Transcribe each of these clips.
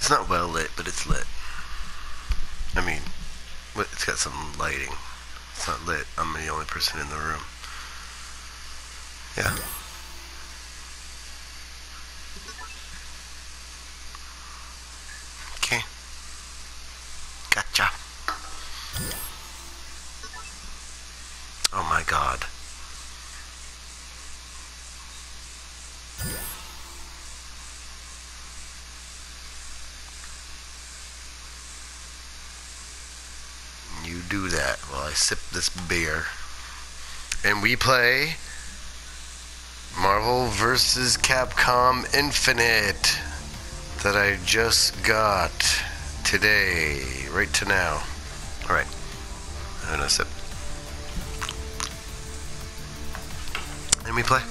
It's not well lit, but it's lit. I mean, it's got some lighting. It's not lit. I'm the only person in the room. Yeah. Okay. Gotcha. Oh my god. Do that while I sip this beer. And we play Marvel vs. Capcom Infinite that I just got today, right to now. Alright. And a sip. And we play.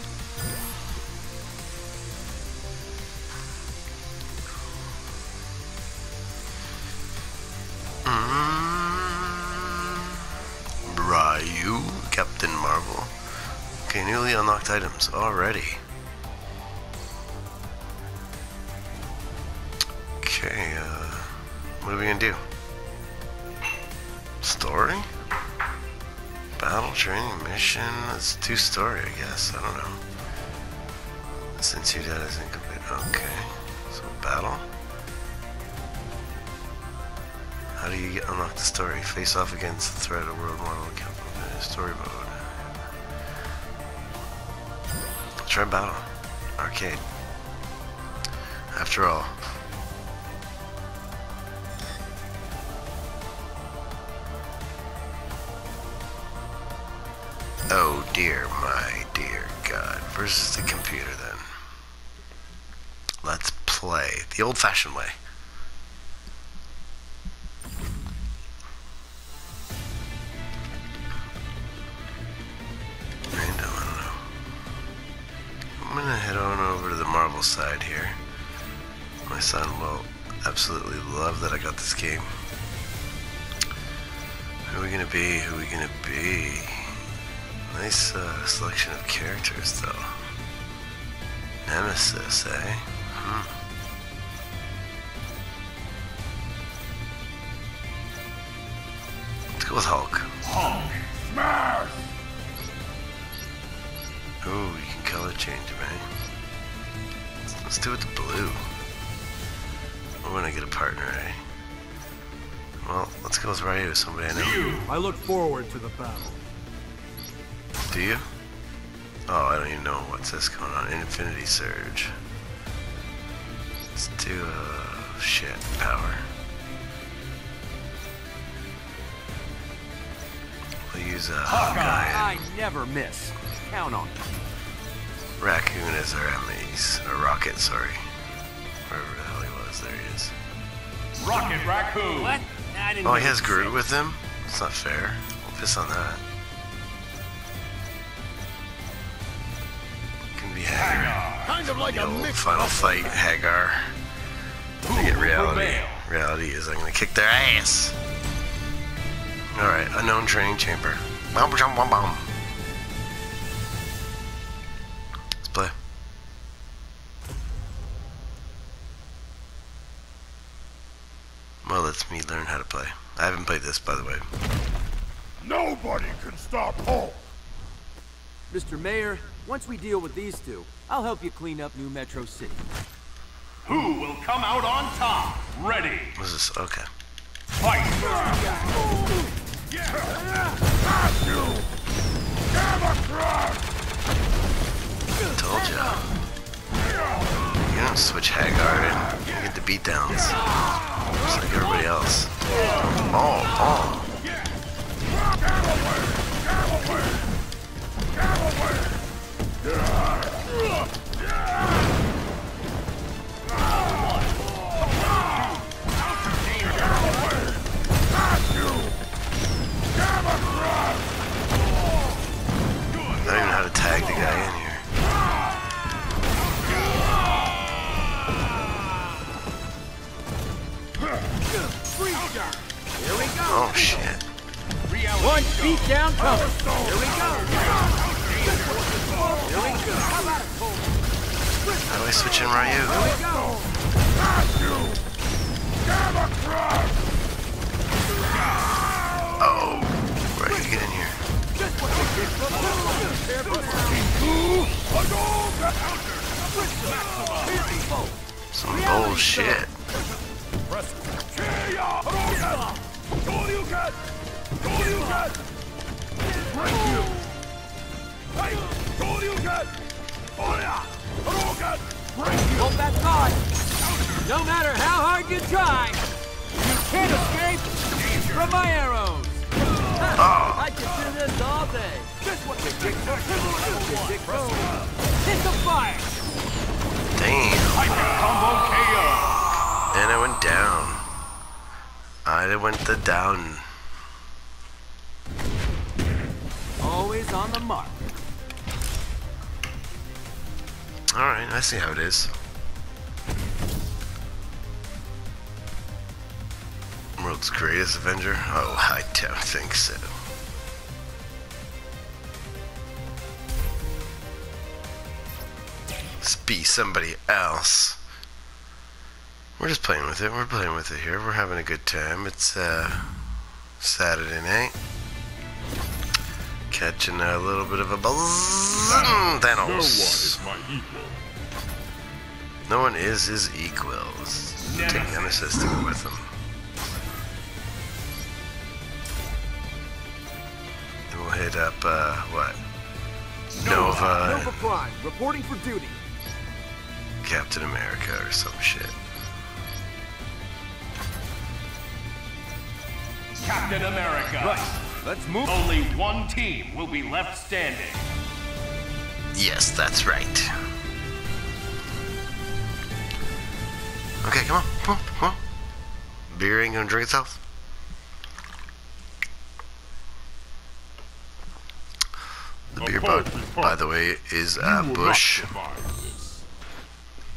Newly unlocked items already. Okay, uh, what are we gonna do? Story? Battle training mission? Let's story, I guess. I don't know. Since your data is incomplete. Okay. So, battle? How do you unlock the story? Face off against the threat of world model capital story mode. Try battle. Arcade. After all. Oh dear, my dear God. Versus the computer then. Let's play. The old fashioned way. Marvel side here. My son will absolutely love that I got this game. Who are we gonna be? Who are we gonna be? Nice uh, selection of characters, though. Nemesis, eh? Hmm. Let's go with Hulk. Hulk smash! Ooh, you can color change him, eh? Let's, do it the blue. I'm gonna get a partner, eh? Well, let's go with Ryu, somebody I know. I look forward to the battle. Do you? Oh, I don't even know what's this going on. Infinity Surge. Let's do uh shit power. We'll use a Hawkeye I never miss. Count on me. Raccoon is our enemies. Or Rocket, sorry. Wherever the hell he was, there he is. Rocket Raccoon! What? I didn't Oh, he hear has Groot said. with him? It's not fair. We'll piss on that. Can be Haggar. Kind of like The a old mix. final fight, Haggar. Who To get reality. Reality is I'm gonna kick their ass. Alright, unknown training chamber. Bum, bum, bum, bum. Let's me learn how to play. I haven't played this, by the way. Nobody can stop Hulk! Mr. Mayor, once we deal with these two, I'll help you clean up New Metro City. Who will come out on top? Ready! What's this? Okay. Fight! Told ya. Don't switch Haggar and get the beatdowns. Just like everybody else. Oh, oh. Oh shit. One beat down coming. Here we go. Here we go. How about it, Cole? How do I switch in Ryu? Here we go. Oh, where are you get in here? Some bullshit. Hold that thought. No matter how hard you try, you can't escape from my arrows. I can do this all day. Just what the kick Hit the fire. I went the down. Always on the mark. Alright, I see how it is. World's greatest Avenger? Oh, I don't think so. Let's be somebody else. We're just playing with it. We're playing with it here. We're having a good time. It's uh, Saturday night. Catching a little bit of a buzz. No one Thanos. is my equal. No one is his equals. Take Nemesis to go with him. Then we'll hit up, uh, what? Nova, Nova Prime, reporting for duty. Captain America or some shit. Captain America. Right, Let's move. Only one team will be left standing. Yes, that's right. Okay, come on, come on, come on. Beer ain't gonna drink itself. The beer bug, by the way, is You uh, will Busch. not survive this.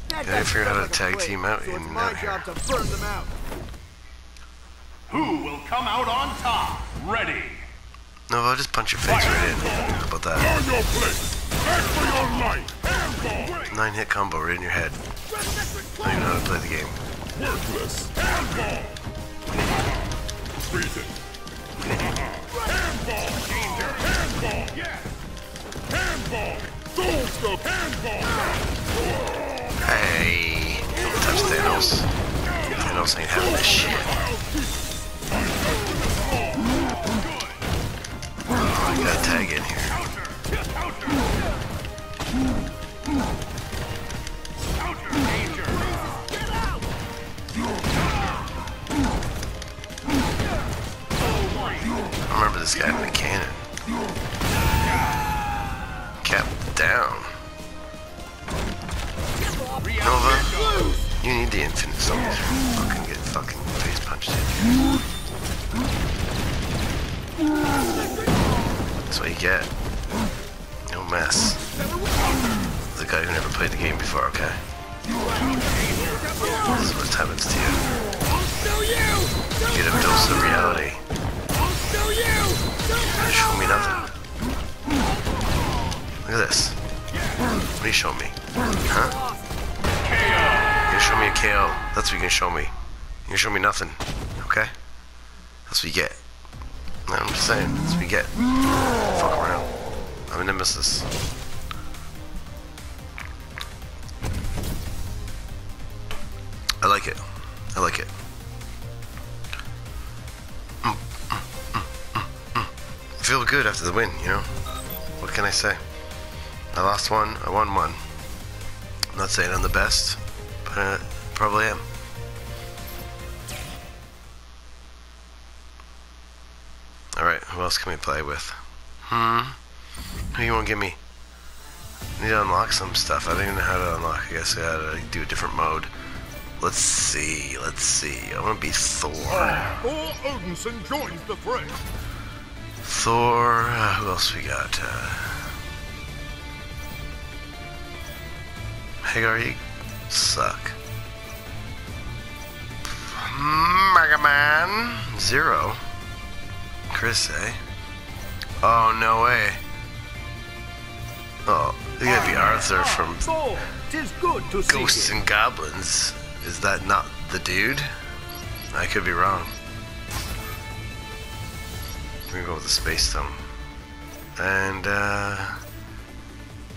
That Gotta guy figure out how to a tag team out so it's in my out job here. to burn them out. Who will come out on top? Ready. No, I'll just punch your face right in. How about that? On your place. Back for your life. Nine hit combo right in your head. Now you know how to play the game. Worthless. Handball. It. Handball. Danger. Handball. Yes. Handball. Soul. Handball. Hey, don't touch Thanos. Thanos ain't having this shit. No mess. The guy who never played the game before, okay? This is what happens to you. You get a dose of reality. You show me nothing. Look at this. What are you showing me? Huh? You're show me a KO. That's what you can show me. Gonna show me nothing. Okay? That's what you get. I'm just saying. That's what you get. Fuck around. I'm a nemesis. I like it. I like it. Feel good after the win, you know? What can I say? I lost one, I won one. I'm not saying I'm the best, but I probably am. Alright, who else can we play with? Hmm? Who you want to give me? I need to unlock some stuff. I don't even know how to unlock. I guess I gotta do a different mode. Let's see, let's see. I want to be Thor. Thor Odinson joins the fray. Thor, uh, who else we got? Uh, Haggar, you suck. Mega Man, Zero. Chris, eh? Oh, no way. Oh, you gotta be Arthur from Thor, tis good to see Ghosts and Goblins. Is that not the dude? I could be wrong. We're gonna go with the Space Stone. And, uh...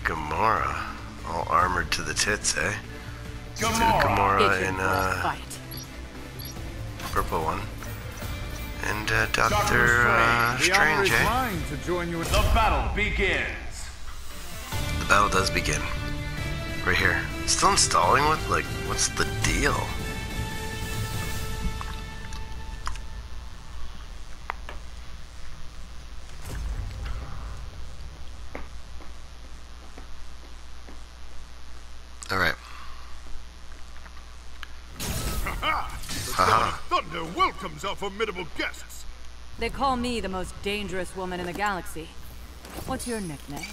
Gamora. All armored to the tits, eh? Let's Gamora. Gamora in, you uh, purple one. And, uh, Doctor, Doctor uh, Strange. The honor Strange, is eh? to join you in The battle begins. The battle does begin. Right here. Still installing? What, like, what's the deal? Alright. Haha. Thunder welcomes our formidable guests. They call me the most dangerous woman in the galaxy. What's your nickname?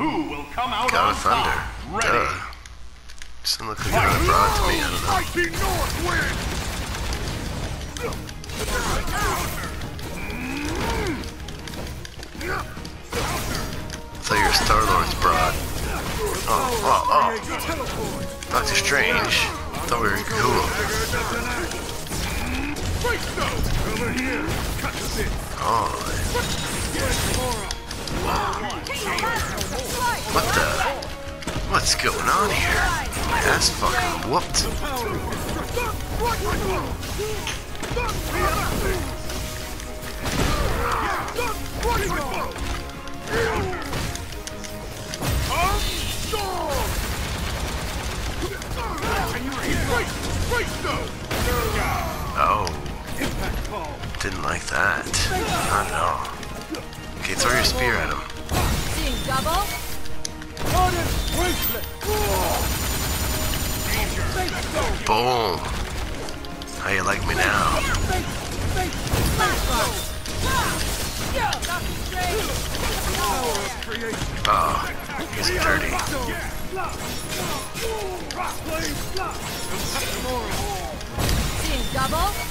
Who will come out God on of Thunder. top? Ready. Duh. Doesn't look like you're broad to me, I don't know. North wins. I thought you were Star Lord's broad. Oh, oh, oh. Doctor Strange. Thought we were cool. Over here. What the? What's going on here? My ass fucking whooped. Oh. Didn't like that. Not at all. Okay, throw your spear at him. Seeing double? Boom. How you like me now? Oh, he's dirty. Seeing double?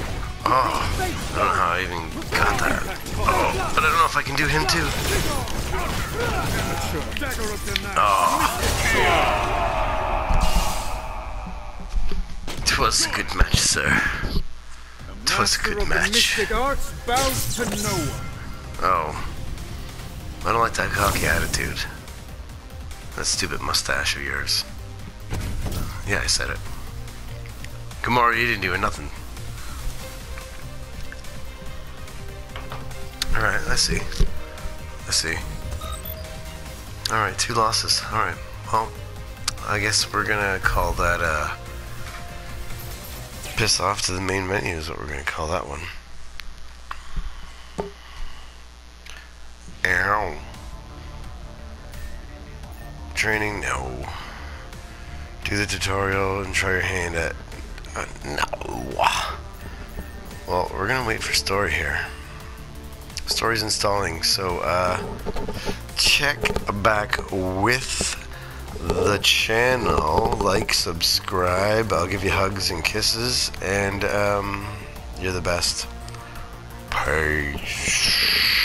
Oh, I don't know how I even got that. Oh, but I don't know if I can do him too. Dagger of the night. Twas a good match, sir. Twas a good match. mystic arts bows to no one. Oh. I don't like that cocky attitude. That stupid mustache of yours. Yeah, I said it. Gamora, you didn't do nothing. Alright, I see. I see. Alright, two losses. Alright. Well, I guess we're gonna call that, uh. Piss off to the main menu is what we're gonna call that one. Ow. Training? No. Do the tutorial and try your hand at. Uh, no. Well, we're gonna wait for story here. Story's installing, so uh, check back with the channel. Like, subscribe. I'll give you hugs and kisses, and um, you're the best. Peace.